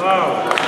Wow.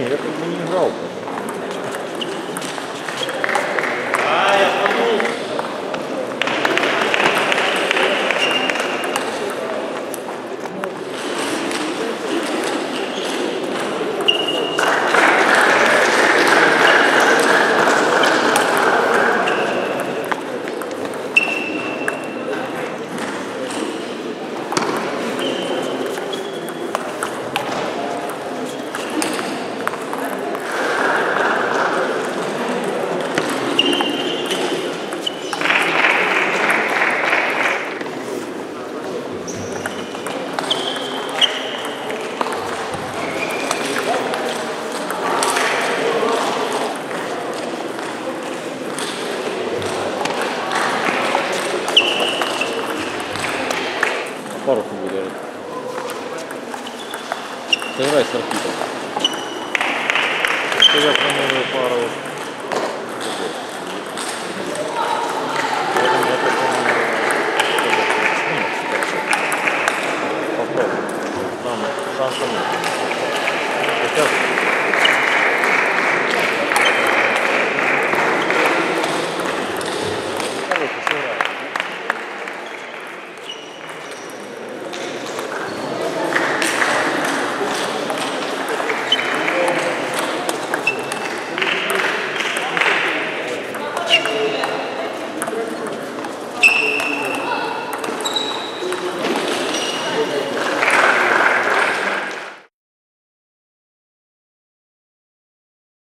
Не, я как бы не играл. паруху выдарит. Сыграй с Архитом. Что я промываю пару? Попробуем. Там шансов нет. Сейчас